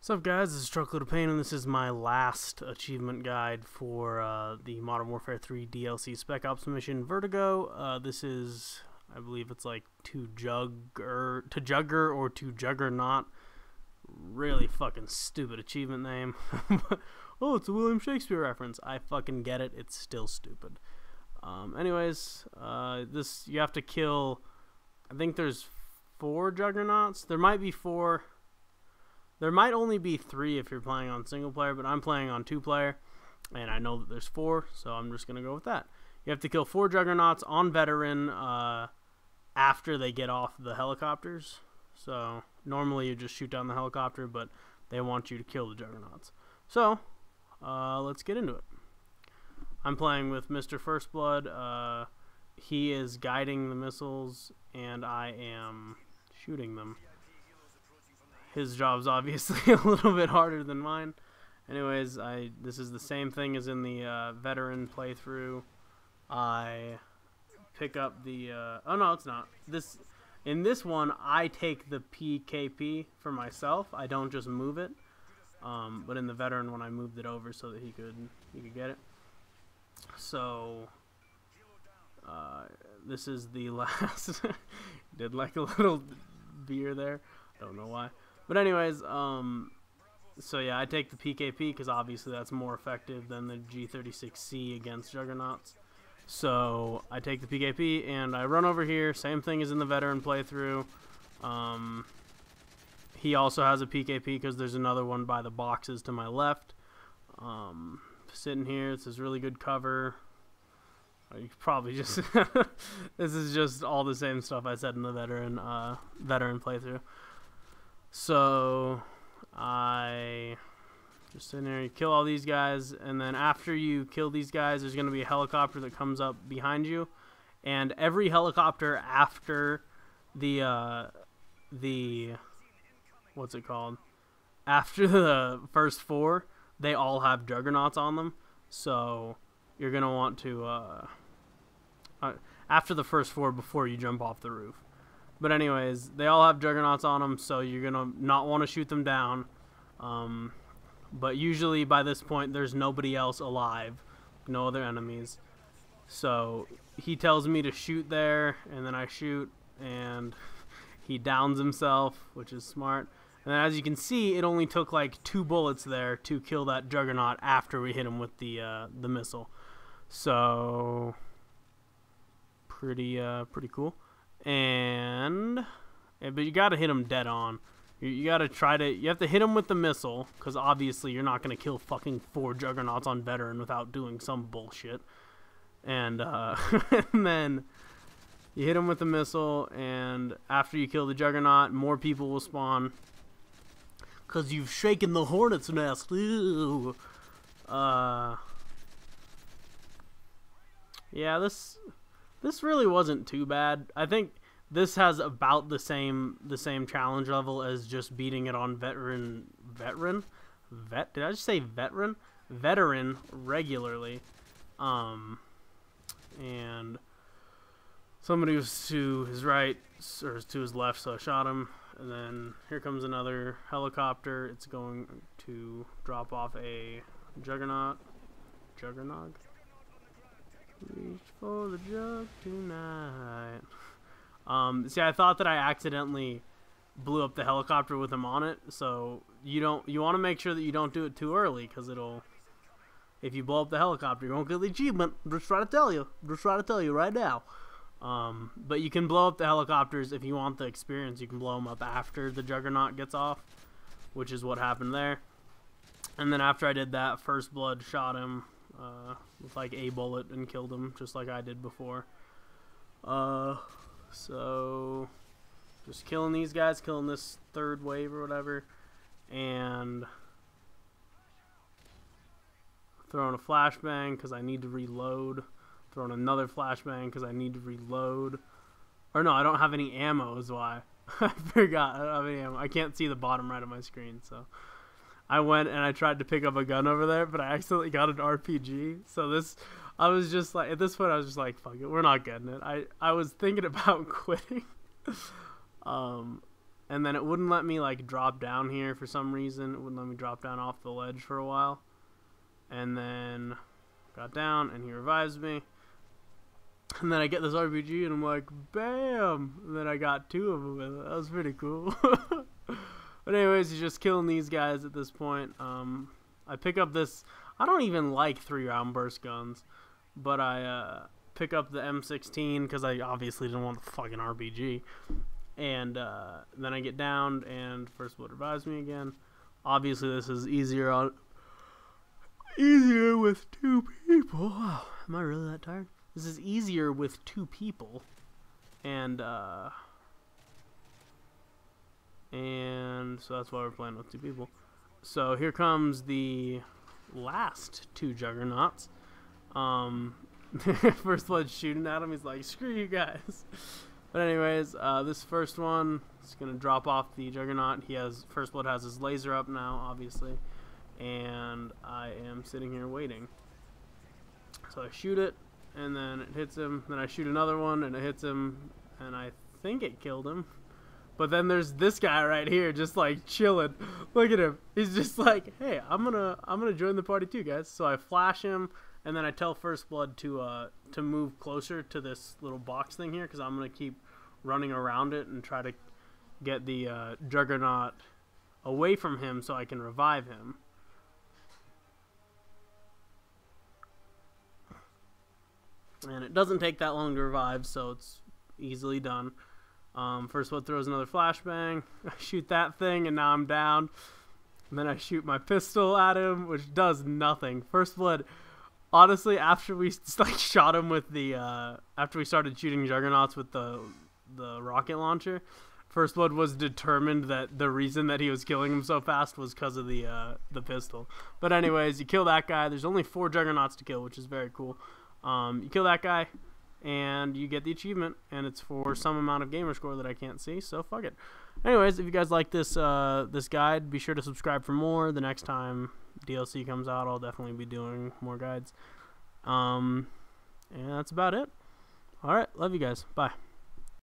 What's up guys, this is Truckload of Pain and this is my last achievement guide for uh, the Modern Warfare 3 DLC Spec Ops mission Vertigo. Uh, this is, I believe it's like to Jugger, to Jugger or to Juggernaut. Really fucking stupid achievement name. oh, it's a William Shakespeare reference. I fucking get it, it's still stupid. Um, anyways, uh, this, you have to kill, I think there's four Juggernauts. There might be four there might only be three if you're playing on single player, but I'm playing on two player, and I know that there's four, so I'm just gonna go with that. You have to kill four juggernauts on veteran uh, after they get off the helicopters. So normally you just shoot down the helicopter, but they want you to kill the juggernauts. So uh, let's get into it. I'm playing with Mr. First Blood. Uh, he is guiding the missiles, and I am shooting them his job's obviously a little bit harder than mine. Anyways, I this is the same thing as in the uh, veteran playthrough. I pick up the uh, oh no, it's not this. In this one, I take the PKP for myself. I don't just move it. Um, but in the veteran one, I moved it over so that he could he could get it. So uh, this is the last. Did like a little beer there. Don't know why. But anyways, um, so yeah, I take the PKP because obviously that's more effective than the G36C against Juggernauts. So I take the PKP and I run over here. Same thing as in the veteran playthrough. Um, he also has a PKP because there's another one by the boxes to my left. Um, sitting here, this is really good cover. Uh, you probably just this is just all the same stuff I said in the veteran uh, veteran playthrough. So I just sit there, you kill all these guys, and then after you kill these guys, there's going to be a helicopter that comes up behind you, and every helicopter after the uh, the what's it called? After the first four, they all have juggernauts on them, so you're gonna want to uh, uh, after the first four before you jump off the roof. But anyways, they all have juggernauts on them, so you're gonna not want to shoot them down. Um, but usually by this point, there's nobody else alive, no other enemies. So he tells me to shoot there, and then I shoot, and he downs himself, which is smart. And as you can see, it only took like two bullets there to kill that juggernaut after we hit him with the uh, the missile. So pretty uh, pretty cool and yeah, but you got to hit them dead on. You, you got to try to. You have to hit them with the missile because obviously you're not to kill fucking four juggernauts on veteran without doing some bullshit. And uh, and then you hit them with the missile, and after you kill the juggernaut, more people will spawn. Cause you've shaken the hornet's nest. Ew. Uh. Yeah, this this really wasn't too bad. I think this has about the same the same challenge level as just beating it on veteran veteran? Vet did I just say veteran? Veteran regularly. Um and somebody was to his right or to his left so I shot him. And then here comes another helicopter. It's going to drop off a juggernaut. Juggernaut Reach for the jug tonight. Um, see, I thought that I accidentally blew up the helicopter with him on it, so you don't. You want to make sure that you don't do it too early, because it'll. If you blow up the helicopter, you won't get the achievement. Just try to tell you. Just try to tell you right now. Um, but you can blow up the helicopters if you want the experience. You can blow them up after the Juggernaut gets off, which is what happened there. And then after I did that, First Blood shot him uh, with like a bullet and killed him just like I did before. Uh, so just killing these guys, killing this third wave or whatever, and throwing a flashbang because I need to reload. Throwing another flashbang because I need to reload. Or no, I don't have any ammo is why. I forgot. I don't have any ammo. I can't see the bottom right of my screen, so I went and I tried to pick up a gun over there, but I accidentally got an RPG. So this, I was just like, at this point, I was just like, fuck it, we're not getting it. I, I was thinking about quitting. um, and then it wouldn't let me like drop down here for some reason. It wouldn't let me drop down off the ledge for a while, and then got down and he revives me. And then I get this RPG and I'm like, bam! And then I got two of them. That was pretty cool. but anyways, he's just killing these guys at this point. Um, I pick up this. I don't even like three round burst guns, but I uh, pick up the M16 because I obviously didn't want the fucking RPG. And uh, then I get downed, and First Blood revives me again. Obviously, this is easier on easier with two people. Am I really that tired? This is easier with two people, and uh, and so that's why we're playing with two people. So here comes the last two juggernauts. Um, first blood shooting at him. He's like, "Screw you guys." But anyways, uh, this first one is gonna drop off the juggernaut. He has first blood has his laser up now, obviously, and I am sitting here waiting. So I shoot it, and then it hits him. Then I shoot another one, and it hits him, and I think it killed him. But then there's this guy right here, just like chilling. Look at him. He's just like, "Hey, I'm gonna, I'm gonna join the party too, guys." So I flash him, and then I tell First Blood to, uh, to move closer to this little box thing here, because I'm gonna keep running around it and try to get the uh, Juggernaut away from him so I can revive him. And it doesn't take that long to revive, so it's easily done. Um, first blood throws another flashbang. I shoot that thing, and now I'm down. And then I shoot my pistol at him, which does nothing. First blood, honestly, after we like shot him with the, uh, after we started shooting juggernauts with the the rocket launcher, First Blood was determined that the reason that he was killing him so fast was because of the uh, the pistol. But anyways, you kill that guy. There's only four juggernauts to kill, which is very cool. Um, you kill that guy, and you get the achievement, and it's for some amount of gamer score that I can't see. So fuck it. Anyways, if you guys like this uh, this guide, be sure to subscribe for more. The next time DLC comes out, I'll definitely be doing more guides. Um, and that's about it. All right, love you guys. Bye.